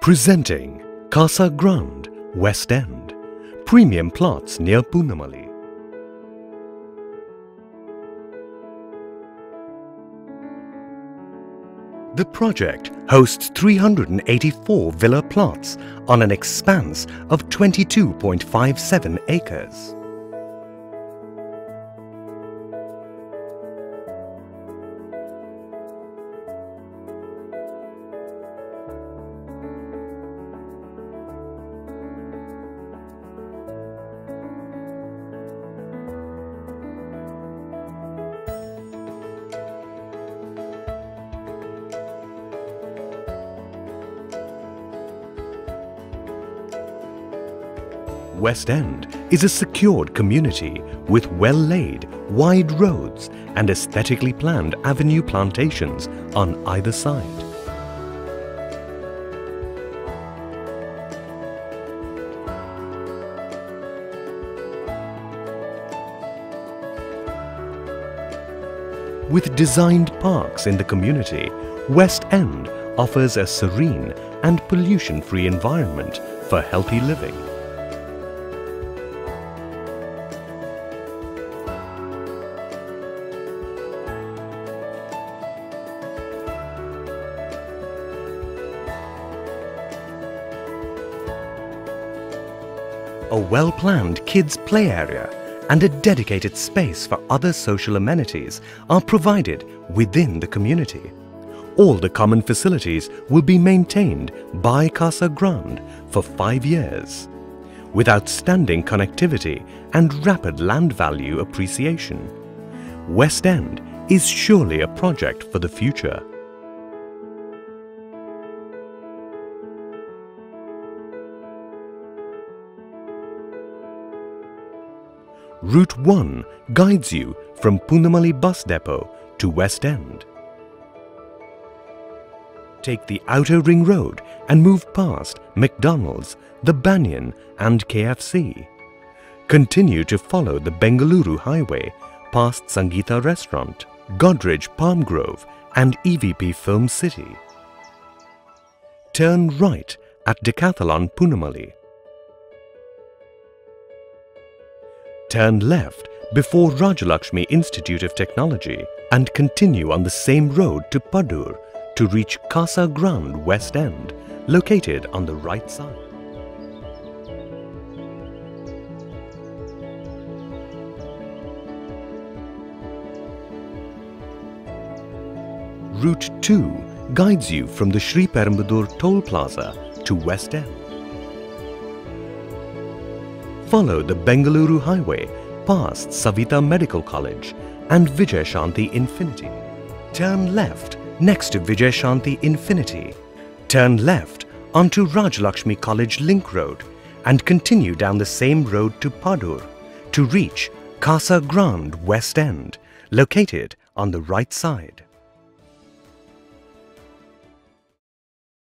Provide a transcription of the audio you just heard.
Presenting Casagrand, West End. Premium plots near Poonamallee. The project hosts 384 villa plots on an expanse of 22.57 acres. Westend is a secured community with well-laid, wide roads and aesthetically planned avenue plantations on either side. With designed parks in the community, Westend offers a serene and pollution-free environment for healthy living. A well-planned kids' play area and a dedicated space for other social amenities are provided within the community. All the common facilities will be maintained by Casagrand for five years, with outstanding connectivity and rapid land value appreciation. Westend is surely a project for the future. Route 1 guides you from Poonamallee Bus Depot to Westend. Take the outer ring road and move past McDonald's, the Banyan and KFC. Continue to follow the Bengaluru Highway past Sangeetha Restaurant, Godrej Palm Grove and EVP Film City. Turn right at Decathlon Poonamallee. Turn left before Rajalakshmi Institute of Technology and continue on the same road to Padur to reach Casagrand West End, located on the right side. Route 2 guides you from the Sri Perumbudur Toll Plaza to Westend. Follow the Bengaluru Highway past Saveetha Medical College and Vijay Shanti Infinity. Turn left next to Vijay Shanti Infinity. Turn left onto Rajalakshmi College Link Road and continue down the same road to Padur to reach Casagrand West End, located on the right side.